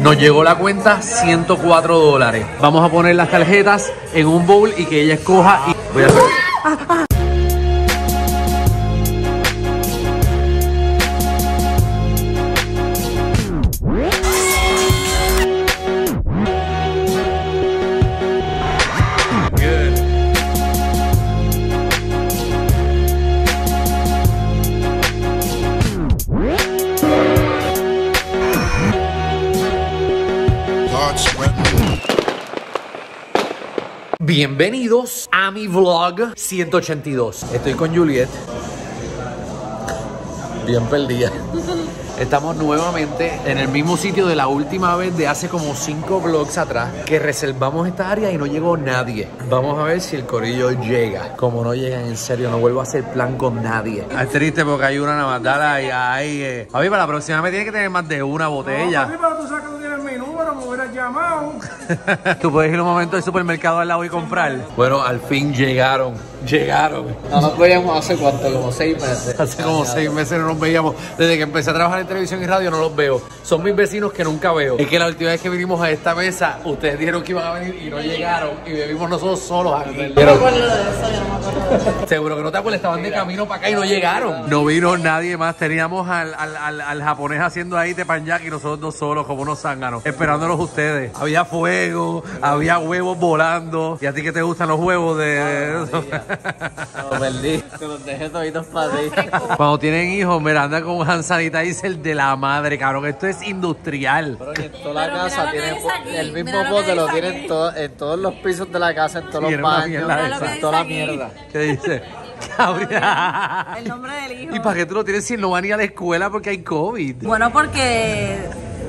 Nos llegó la cuenta 104 dólares. Vamos a poner las tarjetas en un bowl y que ella escoja y... Voy a hacer- Bienvenidos a mi vlog 182. Estoy con Juliet. Bien perdida. Estamos nuevamente en el mismo sitio de la última vez de hace como cinco vlogs atrás que reservamos esta área y no llegó nadie. Vamos a ver si el corillo llega. Como no llegan en serio, no vuelvo a hacer plan con nadie. Es triste porque hay una navatala y hay... Eh. A mí para la próxima me tiene que tener más de una botella. Sí, pero tú sabes que tú tienes mi número, Tú puedes ir un momento al supermercado al lado y comprar. Bueno, al fin llegaron. Llegaron. No nos veíamos hace cuánto, como seis meses. Hace como seis meses no nos veíamos. Desde que empecé a trabajar en televisión y radio no los veo. Son mis vecinos que nunca veo. Es que la última vez que vinimos a esta mesa, ustedes dijeron que iban a venir y no llegaron. Y vivimos nosotros solos aquí. Seguro que no te acuerdas, estaban de camino para acá y no llegaron. No vino nadie más. Teníamos al, al, al, al japonés haciendo ahí teppanyaki y nosotros dos solos como unos zánganos, esperándolos ustedes. Había fuego, había huevos volando. ¿Y a ti que te gustan los huevos de...? Lo perdí. Te los dejé toditos para ti. Cuando tienen hijos, mira, anda con un hand sanitizer de la madre, cabrón. Esto es industrial. Pero en toda la Pero mira casa que tiene dice aquí, el mismo mira lo que bote, lo dice tienen aquí. todo- en todos los pisos de la casa, en todos los baños, mierda Mira lo que en toda la aquí. mierda. ¿Qué dice? El nombre del hijo. ¿Y para qué tú lo tienes si no van a ir a la escuela porque hay COVID? Bueno, porque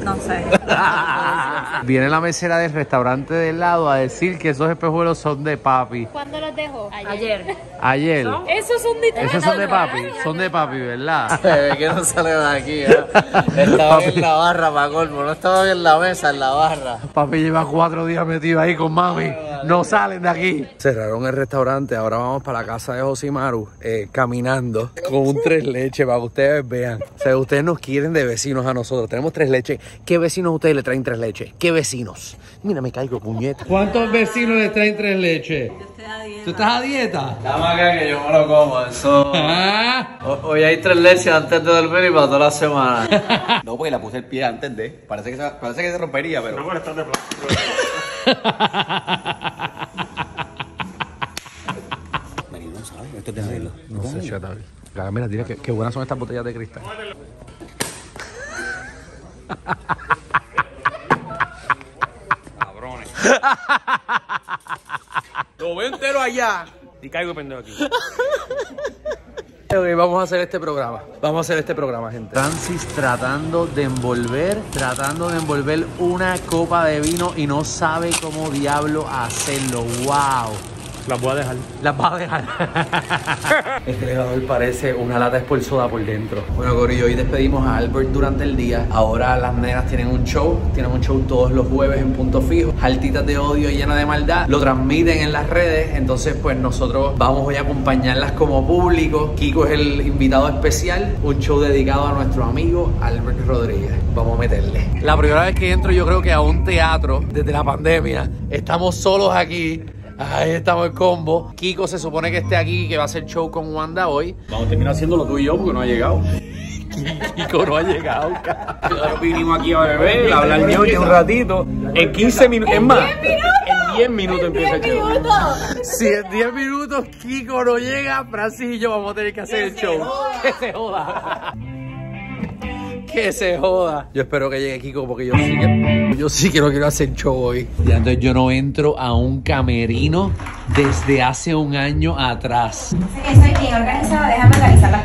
no sé. Viene la mesera del restaurante del lado a decir que esos espejuelos son de papi. ¿Cuándo los dejo? Ayer. Ayer. Esos son de Esos son de papi, son de papi, ¿verdad? Bebé que no sale de aquí, ¿eh? Estaba en la barra, para colmo. No estaba en la mesa, en la barra. Papi lleva cuatro días metido ahí con mami. No salen de aquí. Cerraron el restaurante. Ahora vamos para la casa de Josimaru eh, caminando con un tres leches para que ustedes vean. O sea, ustedes nos quieren de vecinos a nosotros. Tenemos tres leches. ¿Qué vecinos ustedes le traen tres leches? ¿Qué vecinos? Mira, me caigo, puñeta. ¿Cuántos vecinos le traen tres leches? ¿Tú estás a dieta? Dame acá que yo me lo como, eso. ¿Ah? Ho- Hoy hay tres leches antes de dormir y para toda la semana. No, porque la puse el pie antes de. Parece que se, parece que se rompería, pero. Vení, no sé, chata. Mira, dile que, buenas son estas botellas de cristal. Lo veo entero allá. Y caigo pendejo aquí. Ok, vamos a hacer este programa. Vamos a hacer este programa, gente. Francis tratando de envolver, tratando de envolver una copa de vino y no sabe cómo diablo hacerlo. ¡Wow! Las voy a dejar. Las va a dejar. este elevador parece una lata soda por dentro. Bueno, Corillo, hoy despedimos a Albert durante el día. Ahora las nenas tienen un show. Tienen un show todos los jueves en punto fijo. Altitas de odio y llena de maldad. Lo transmiten en las redes. Entonces, pues nosotros vamos hoy a acompañarlas como público. Kiko es el invitado especial. Un show dedicado a nuestro amigo Albert Rodríguez. Vamos a meterle. La primera vez que entro, yo creo que a un teatro desde la pandemia. Estamos solos aquí. Ahí estamos el combo. Kiko se supone que esté aquí, que va a hacer show con Wanda hoy. Vamos a terminar haciéndolo tú y yo porque no ha llegado. Kiko no ha llegado. Ahora vinimos aquí a beber, a hablar ñoño un ratito. En 15 minutos, es más, en 10 minutos empieza el show. Si en 10 minutos Kiko no llega, Francis y yo vamos a tener que hacer el show. Que se joda. Que se joda. Yo espero que llegue Kiko porque yo sí que, yo sí que no quiero hacer show hoy. Ya entonces yo no entro a un camerino desde hace un año atrás. que soy bien organizada, déjame organizar las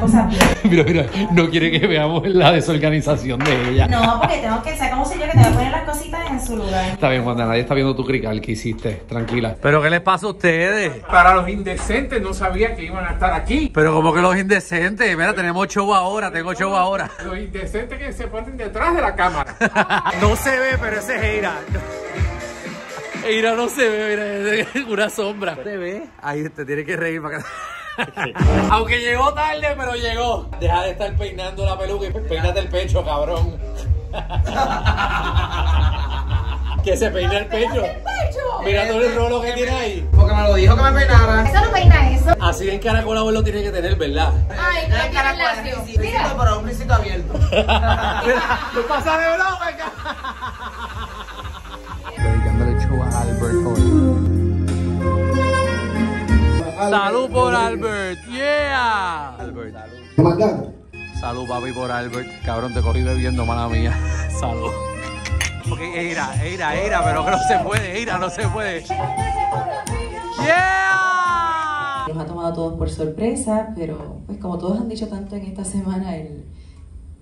Mira, mira, no quiere que veamos la desorganización de ella. No, porque tengo que ser como soy yo, que tengo que poner las cositas en su lugar. Está bien, Wanda, nadie está viendo tu crical que hiciste. Tranquila. ¿Pero qué les pasa a ustedes? Para los indecentes no sabía que iban a estar aquí. Pero como que los indecentes. Mira, tenemos show ahora, tengo show ahora. Los indecentes que se ponen detrás de la cámara. No se ve, pero ese es Eira. Eira no se ve, mira, es una sombra. ¿Te ve? Ahí te tiene que reír para que... Aunque llegó tarde, pero llegó. Deja de estar peinando la peluca y peínate el pecho, cabrón. Que se peina el pecho. Mira todo el rolo que tiene ahí. Porque me lo dijo que me peinara. Eso no peina eso. Así en Caracol abuelo tiene que tener, ¿verdad? Ay, Mira, qué cara, lacio. sí, sí, pero un principio abierto. Tú pasas de broma, Salud por Albert, yeah. Albert. Salud, papi, por Albert. Cabrón, te corrí bebiendo, mala mía. Salud. Ok, Eira, Eira, Eira, pero que no se puede, Eira, no se puede. Yeah. Nos ha tomado a todos por sorpresa, pero pues como todos han dicho tanto en esta semana, el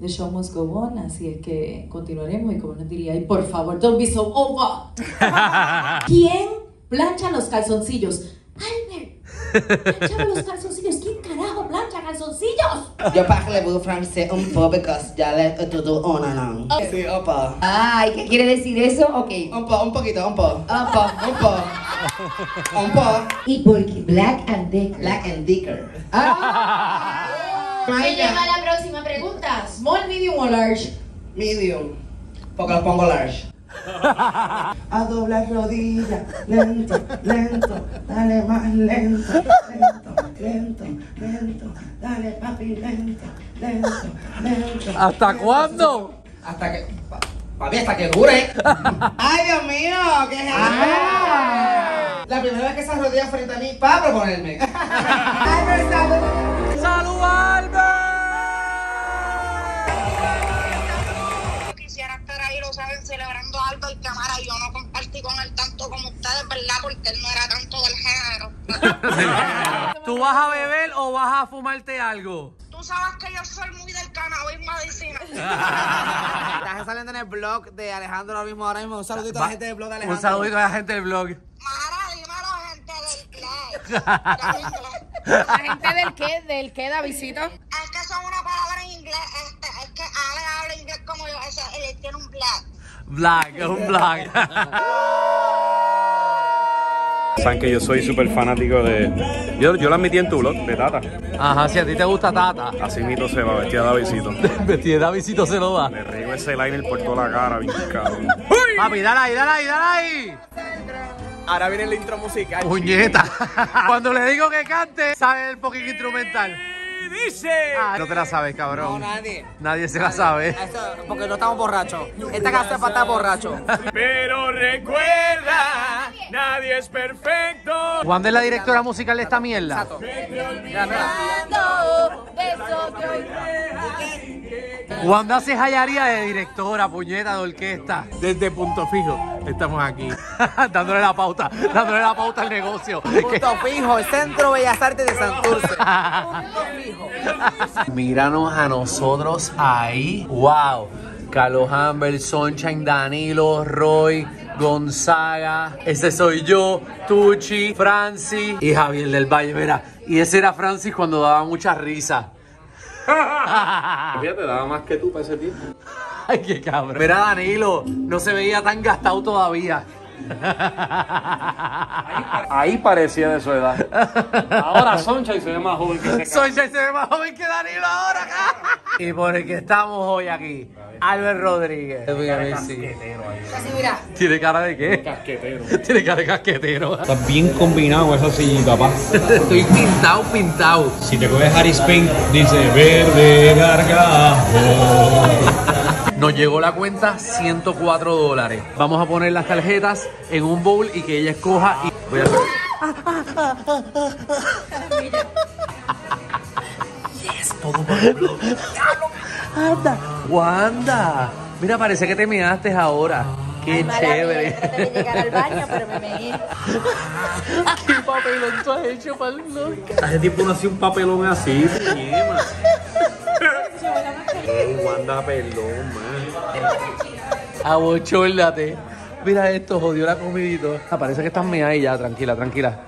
The show must go on, así es que continuaremos y como nos diría, y por favor, don't be so over. ¿Quién plancha los calzoncillos? Albert, plancha los calzoncillos. ¿Quién carajo plancha calzoncillos? Yo parle francés un poco because ya le todo on and on. Sí, un po. Ay, ¿qué quiere decir eso? Ok. Un po, un poquito, un po. Un po, un po. Un po. Y porque Black and Decker. Black and Dicker. Me lleva a la próxima pregunta. Small, medium o large? Medium. Porque lo pongo large. A doblar rodilla, lento, lento, dale más lento, lento, lento, lento, dale papi, lento, lento, lento. ¿Hasta cuándo? Hasta que. pa- Papi, hasta que dure. ¡Ay, Dios mío! ¿Qué es eso? La primera vez que se arrodilla frente a mí para proponerme. ¡Ay, Yo no compartí con él tanto como ustedes, ¿verdad? Porque él no era tanto del género. ¿Tú vas a beber o vas a fumarte algo? Tú sabes que yo soy muy del cannabis medicina. Estás saliendo en el blog de Alejandro ahora mismo. Ahora mismo un saludito a la gente del blog de Alejandro. Un saludito a la gente del blog. Mara, dímelo, gente del play. ¿La gente del qué? ¿Del qué, Davidito? Es que son una palabra en inglés. Este, es que Ale habla inglés como yo. Ese, él tiene un black. Black, es un black. Saben que yo soy súper fanático de. Yo, yo la admití en tu blog, de Tata. Ajá, si a ti te gusta Tata. Así mito se va, vestida de Davidito. Vestida de Davidito se lo da. Le riego ese liner por toda la cara, bien cabrón. Papi, dale ahí, dale ahí, dale ahí. Ahora viene el intro musical. Puñeta. Cuando le digo que cante, sabe el poquito instrumental. Dice. Ah, no te la sabes, No, cabrón. nadie. Nadie se la sabe. Porque no estamos borrachos. Esta casa es para estar borracho. Pero recuerda, nadie es perfecto. ¿Cuándo es la directora musical de esta mierda? ¿Cuándo hace hallaría de directora, puñeta, de orquesta? Desde punto fijo, estamos aquí. dándole la pauta, dándole la pauta al negocio. Punto fijo, el Centro Bellas Artes de Santurce. Míranos a nosotros ahí. Wow. Carlos Amber, Sunshine, Danilo, Roy, Gonzaga. Ese soy yo, Tucci, Francis y Javier del Valle. Mira, y ese era Francis cuando daba mucha risa. Fíjate, daba más que tú para ese tiempo. Ay, qué cabrón. Mira, Danilo, no se veía tan gastado todavía. Ahí parecía de su edad. Ahora Soncha y se ve más joven que ese Sunshine se ve más joven que Danilo ahora. y por el que estamos hoy aquí, Albert Rodríguez. ¿Tiene cara de qué? casquetero. Tiene cara de casquetero. Estás bien combinado esa sillita, papá. Estoy pintado, pintado. Si te coges Harris Pink, dice verde gargajo. Nos llegó la cuenta 104 dólares. Vamos a poner las tarjetas en un bowl y que ella escoja y voy a Yes, todo. Anda, Wanda. Mira, parece que te measte ahora. Qué chévere. llegar al baño, pero me meé. ¿Qué papelón tú has hecho para el blog? Hace tiempo no hacía un papelón así. Ey, Wanda pelón, man. Abochórlate. Mira esto, jodió la comidito. Ah, parece que estás mea ahí ya, tranquila, tranquila.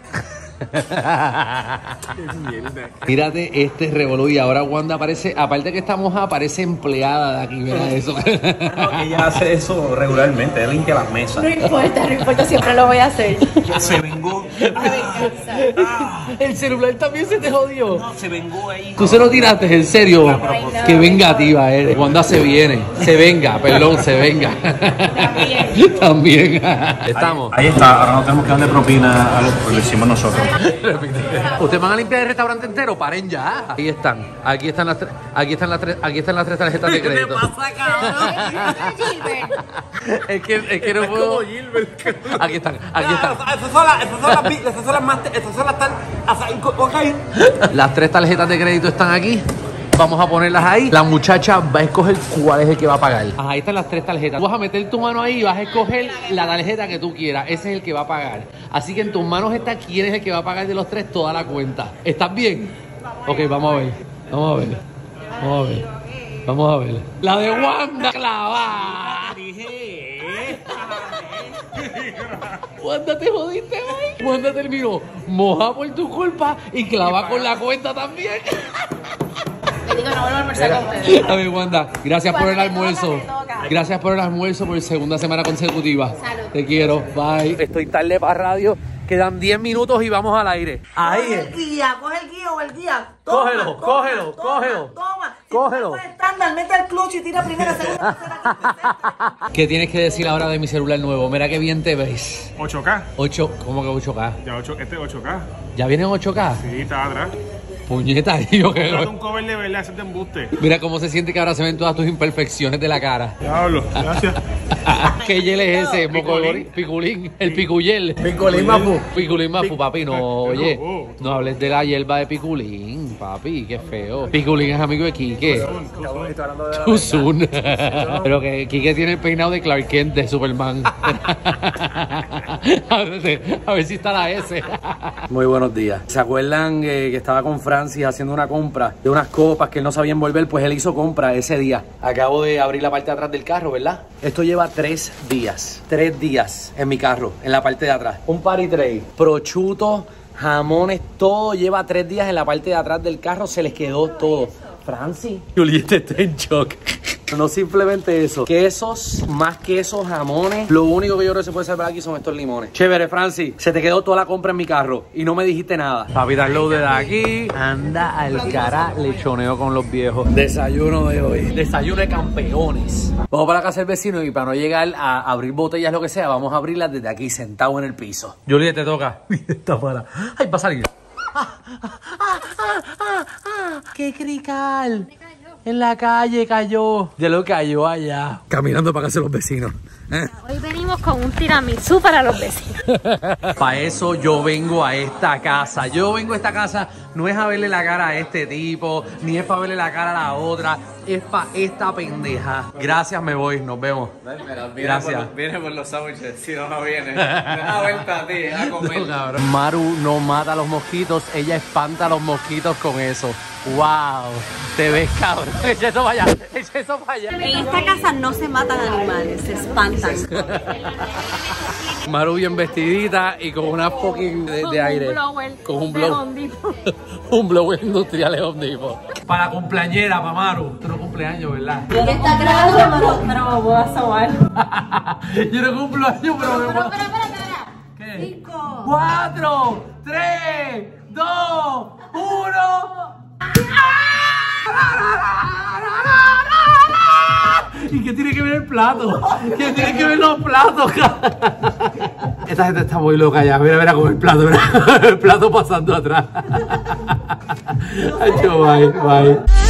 Mírate este revolú y ahora Wanda aparece, aparte que está mojada, aparece empleada de aquí, mira eso. Ella hace eso regularmente, ella limpia las mesas. No importa, no importa, siempre lo voy a hacer. Se El celular también se te jodió. No, se vengó ahí. Tú se lo tiraste, en serio. Qué vengativa eres. Wanda se viene. Se venga, perdón, se venga. También. También. Estamos. Ahí está, ahora no tenemos que darle propina a los que lo hicimos nosotros. ¿Ustedes van a limpiar el restaurante entero? Paren ya. Ahí están. Aquí están las tres. Aquí están las tres. Aquí están las tres tarjetas de crédito. es que, es que no puedo. Aquí están. Aquí están. Esas son las, más. Las tres tarjetas de crédito están aquí. Vamos a ponerlas ahí. La muchacha va a escoger cuál es el que va a pagar. Ajá, ahí están las tres tarjetas. Tú vas a meter tu mano ahí y vas a escoger la tarjeta que tú quieras. Ese es el que va a pagar. Así que en tus manos está quién es el que va a pagar de los tres toda la cuenta. ¿Estás bien? Ok, vamos a ver. Vamos a ver. Vamos a ver. Vamos a ver. La de Wanda clavada. Wanda te jodiste, Mike. Wanda terminó moja por tu culpa y clava con la cuenta también. Le digo, no vuelvo a almorzar con ustedes. A ver, Wanda, gracias por el almuerzo. Gracias por el almuerzo por segunda semana consecutiva. Salud. Te quiero. Bye. Estoy tarde para radio. Quedan 10 minutos y vamos al aire. Ahí Coge es. el guía, coge el guía o el guía. Cógelo, cógelo, toma, cógelo. Toma, Si Cógelo. tú estándar, mete el clutch y tira primera, segunda, tercera, ¿Qué tienes que decir ahora de mi celular nuevo? Mira qué bien te ves. 8K. 8, ¿cómo que 8K? Ya 8, este es 8K. ¿Ya vienen 8K? Sí, está atrás. Puñeta, yo que Trata un cover de verdad, ese te embuste. Mira cómo se siente que ahora se ven todas tus imperfecciones de la cara. Diablo, gracias. ¿Qué gel es ese? Piculín. El picuyel. Picolín Mapu. Piculín mafu, papi. No, oye. No hables de la hierba de piculín, papi. Qué feo. Piculín es amigo de Quique. Soon. Pero que Quique tiene el peinado de Clark Kent de Superman. a, ver, a ver si está la S. Muy buenos días. ¿Se acuerdan eh, que estaba con Francis haciendo una compra de unas copas que él no sabía envolver? Pues él hizo compra ese día. Acabo de abrir la parte de atrás del carro, ¿verdad? Esto lleva tres días. Tres días en mi carro, en la parte de atrás. Un party tray, prosciutto, jamones, todo lleva tres días en la parte de atrás del carro. Se les quedó todo. Francis. Julieta está en shock. No simplemente eso. Quesos, más quesos, jamones. Lo único que yo creo que se puede salvar aquí son estos limones. Chévere, Francis. Se te quedó toda la compra en mi carro y no me dijiste nada. Papi, load de aquí. Anda al cara lechoneo con los viejos. Desayuno de hoy. Desayuno de campeones. Vamos para la casa del vecino y para no llegar a abrir botellas, lo que sea, vamos a abrirlas desde aquí, sentado en el piso. Julieta, te toca. Está para. Ay, va a salir. ¡Qué crical! En la calle cayó. Ya lo cayó allá. Caminando para casa de los vecinos. Hoy venimos con un tiramisú para los vecinos. Para eso yo vengo a esta casa. Yo vengo a esta casa no es a verle la cara a este tipo, ni es para verle la cara a la otra. Es para esta pendeja. Gracias, me voy. Nos vemos. Gracias. Viene por los sándwiches, si no, no viene. Da vuelta a ti, a comer. No, cabrón. Maru no mata a los mosquitos, ella espanta a los mosquitos con eso. ¡Wow! Te ves cabrón. Echa eso para allá. Echa eso para allá. En esta casa no se matan animales, se espantan. Maru bien vestidita y con una fucking de, de aire. blower Con un blower. Un blower industrial de Home Depot. Para cumpleañera, para Maru. No cumpleaños, ¿verdad? Está claro, pero, pero me puedo asobar. Yo no cumplo años, pero me Espera, espera, espera. ¿Qué? Cinco. ¡Cuatro! ¡Tres! ¡Dos! ¡Uno! ¿Y qué tiene que ver el plato? ¿Qué tiene que ver los platos? Esta gente está muy loca ya. Mira, mira con el plato, mira. El plato pasando atrás. Ay, bye, bye.